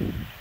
Mm-hmm.